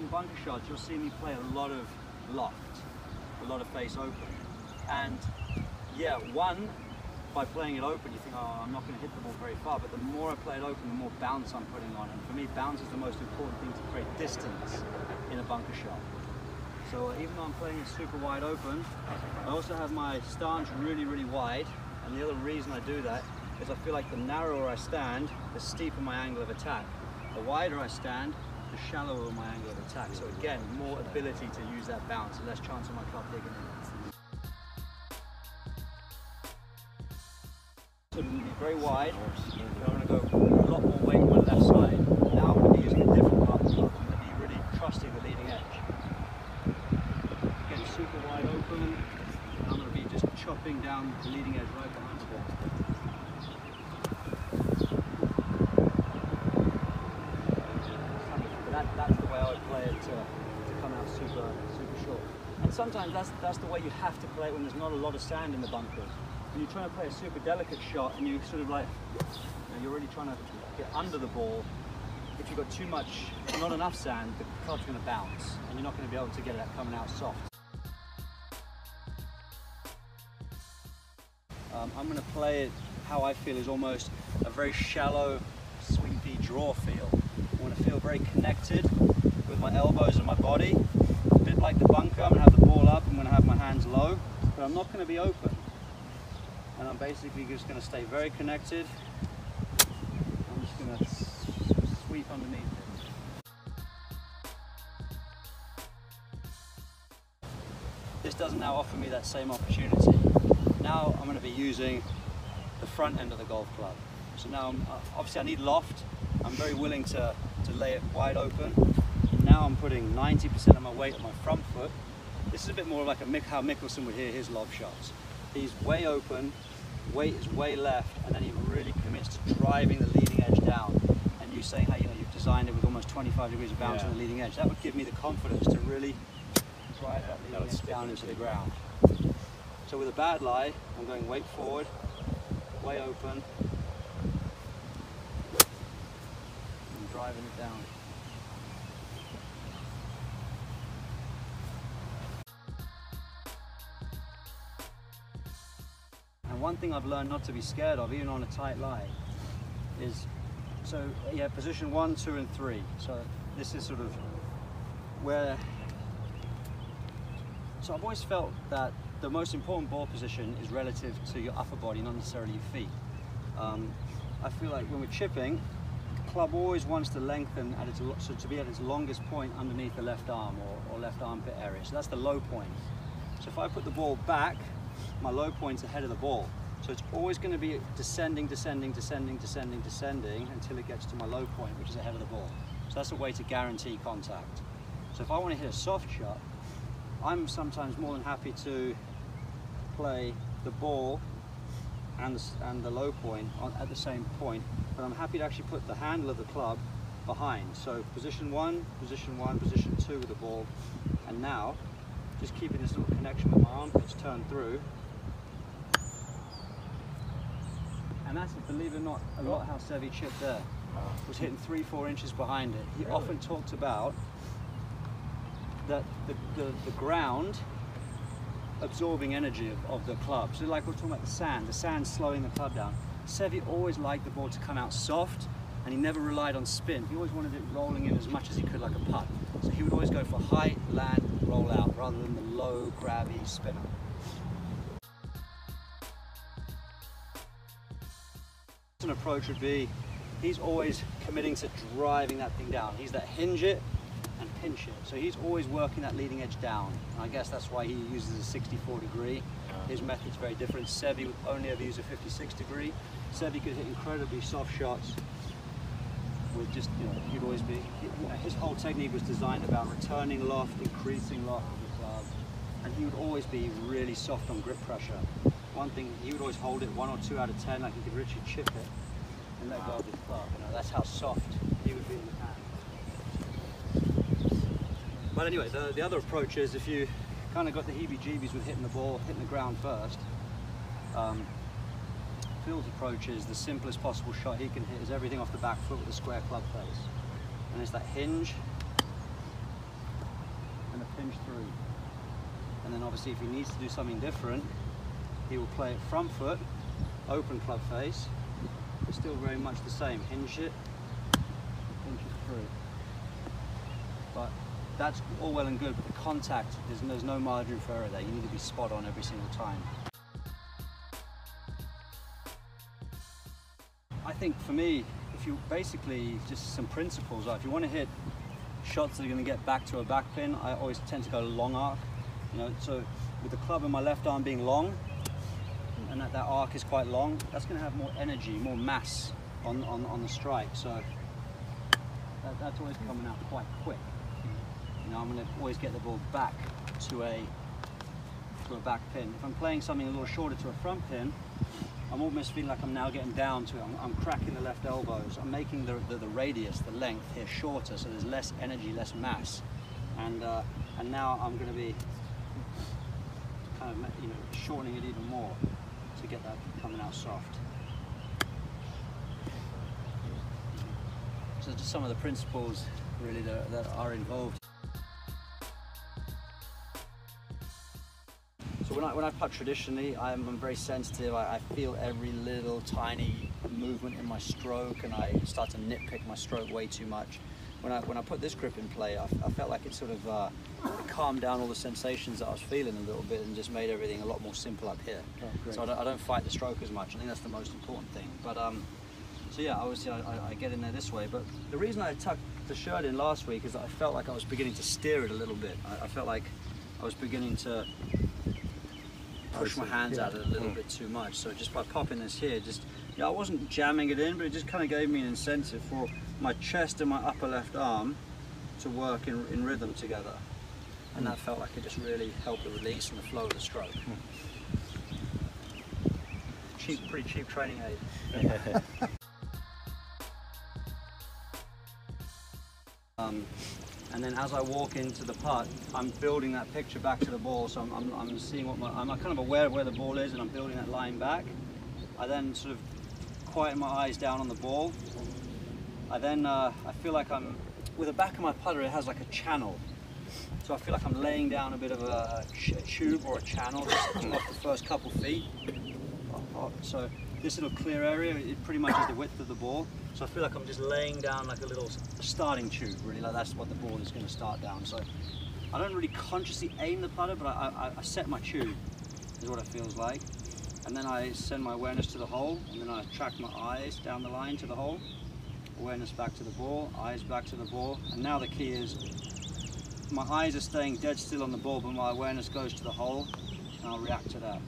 long bunker shots, you'll see me play a lot of loft, a lot of face open. And yeah, one, by playing it open, you think, oh, I'm not going to hit the ball very far, but the more I play it open, the more bounce I'm putting on. And for me, bounce is the most important thing to create distance in a bunker shot. So uh, even though I'm playing it super wide open, I also have my stance really, really wide. And the other reason I do that is I feel like the narrower I stand, the steeper my angle of attack. The wider I stand, the shallower my angle of attack. So again, more ability to use that bounce and less chance of my club digging in. So very wide. I'm going to go a lot more weight on my left side. Now I'm going to be using a different part of the club. I'm going to be really trusting the leading edge. Again, super wide open. I'm going to be just chopping down the leading edge right behind the ball. That, that's the way I would play it to, to come out super, super short. And sometimes that's, that's the way you have to play it when there's not a lot of sand in the bunkers. When you're trying to play a super delicate shot and you sort of like, you know, you're really trying to get under the ball, if you've got too much, not enough sand, the club's going to bounce and you're not going to be able to get it coming out soft. Um, I'm going to play it how I feel is almost a very shallow, sweepy draw feel. I want to feel very connected with my elbows and my body. A bit like the bunker, I'm going to have the ball up, I'm going to have my hands low, but I'm not going to be open. And I'm basically just going to stay very connected. I'm just going to sweep underneath it. This doesn't now offer me that same opportunity. Now I'm going to be using the front end of the golf club. So now, I'm, uh, obviously I need loft. I'm very willing to, to lay it wide open. Now I'm putting 90% of my weight on my front foot. This is a bit more like a Mick, how Mickelson would hit his lob shots. He's way open, weight is way left, and then he really commits to driving the leading edge down. And you saying how you know you've designed it with almost 25 degrees of bounce Yeah. on the leading edge. That would give me the confidence to really drive that that leading would edge down into the ground. So with a bad lie, I'm going weight forward, way open, and driving it down. One thing I've learned not to be scared of, even on a tight lie, is so yeah, position one, two, and three. So this is sort of where. So I've always felt that the most important ball position is relative to your upper body, not necessarily your feet. Um, I feel like when we're chipping, the club always wants to lengthen at its so to be at its longest point underneath the left arm or, or left armpit area. So that's the low point. So if I put the ball back, my low point's ahead of the ball. So it's always going to be descending, descending, descending, descending, descending until it gets to my low point, which is ahead of the ball. So that's a way to guarantee contact. So if I want to hit a soft shot, I'm sometimes more than happy to play the ball and the, and the low point on, at the same point, but I'm happy to actually put the handle of the club behind. So position one, position one, position two with the ball, and now just keeping this little connection with my armpits turned through. And that's, believe it or not, a lot how Seve chipped there. Was hitting three, four inches behind it. He often talked about that the, the, the ground absorbing energy of, of the club. So like we're talking about the sand, the sand slowing the club down. Seve always liked the ball to come out soft and he never relied on spin. He always wanted it rolling in as much as he could like a putt. So he would always go for high, land, roll out rather than the low, grabby spinner. An approach would be he's always committing to driving that thing down. He's that hinge it and pinch it. So he's always working that leading edge down. And I guess that's why he uses a 64 degree. His method's very different. Seve would only ever use a 56 degree. Seve could hit incredibly soft shots with just, you know, he'd always be, his whole technique was designed about returning loft, increasing loft the. And he would always be really soft on grip pressure. One thing, he would always hold it one or two out of 10, like he could literally chip it and let go of his club. You know, that's how soft he would be in the hand. But anyway, the, the other approach is if you kind of got the heebie-jeebies with hitting the ball, hitting the ground first, um, Phil's approach is the simplest possible shot he can hit is everything off the back foot with a square club face. And it's that hinge, hinge through. And then obviously if he needs to do something different, he will play it front foot, open club face, still very much the same. Hinge it, hinge it through. But that's all well and good, but the contact, there's, there's no margin for error there. You need to be spot on every single time. I think for me, if you basically just some principles are if you want to hit shots that are going to get back to a back pin, I always tend to go long arc. You know, so with the club in my left arm being long, and that, that arc is quite long, that's going to have more energy, more mass on, on, on the strike. So that, that's always coming out quite quick. You know, I'm going to always get the ball back to a to a back pin. If I'm playing something a little shorter to a front pin, I'm almost feeling like I'm now getting down to it. I'm, I'm cracking the left elbows. I'm making the, the, the, radius, the length here shorter, so there's less energy, less mass. And, uh, and now I'm going to be of you know, shortening it even more to get that coming out soft. So just some of the principles really that, that are involved. So when I, when I putt traditionally, I'm, I'm very sensitive. I, I, feel every little tiny movement in my stroke and I start to nitpick my stroke way too much. When I, when I put this grip in play, I, I felt like it sort of uh, calmed down all the sensations that I was feeling a little bit and just made everything a lot more simple up here. Oh, so I don't, I don't, fight the stroke as much. I think that's the most important thing. But um, so yeah, obviously I, I, get in there this way. But the reason I tucked the shirt in last week is that I felt like I was beginning to steer it a little bit. I, I felt like I was beginning to push my hands yeah. out a little mm. bit too much. So just by popping this here, just yeah, I wasn't jamming it in, but it just kind of gave me an incentive for my chest and my upper left arm to work in, in rhythm together. And mm. that felt like it just really helped the release and the flow of the stroke. Mm. Cheap, pretty cheap training aid. um, and then as I walk into the putt, I'm building that picture back to the ball. So I'm, I'm, I'm, seeing what my, I'm kind of aware of where the ball is and I'm building that line back. I then sort of quieten my eyes down on the ball. I then, uh, I feel like I'm, with the back of my putter, it has like a channel. So I feel like I'm laying down a bit of a, a tube or a channel off the first couple feet. So this little clear area, it pretty much is the width of the ball. So I feel like I'm just laying down like a little starting tube, really, like that's what the ball is going to start down. So I don't really consciously aim the putter, but I, I, I set my tube, is what it feels like. And then I send my awareness to the hole, and then I track my eyes down the line to the hole. Awareness back to the ball, eyes back to the ball. And now the key is my eyes are staying dead still on the ball, but my awareness goes to the hole, and I'll react to that.